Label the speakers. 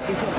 Speaker 1: Gracias.